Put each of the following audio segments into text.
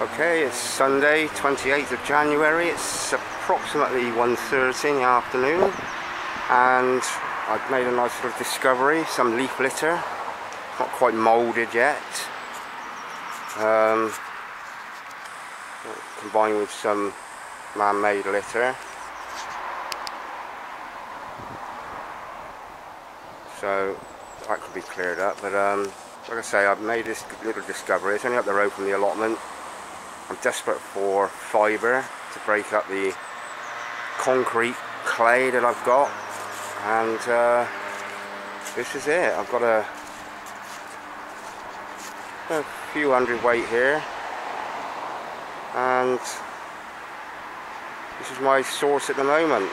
Okay, it's Sunday, 28th of January. It's approximately 1.30 in the afternoon and I've made a nice little discovery, some leaf litter. Not quite moulded yet. Um, combined with some man-made litter. So that could be cleared up, but um, like I say, I've made this little discovery. It's only up the road from the allotment. I'm desperate for fibre to break up the concrete clay that I've got. And uh, this is it. I've got a, a few hundred weight here. And this is my source at the moment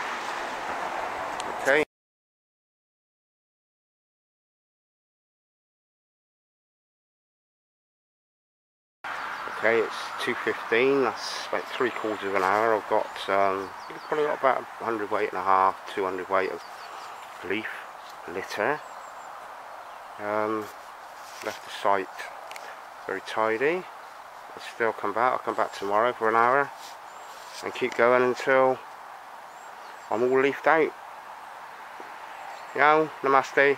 Okay, it's 2.15, that's about three quarters of an hour. I've got, um, probably got about 100 weight and a half, 200 weight of leaf litter. Um, left the site very tidy. I'll still come back, I'll come back tomorrow for an hour and keep going until I'm all leafed out. Yo, namaste.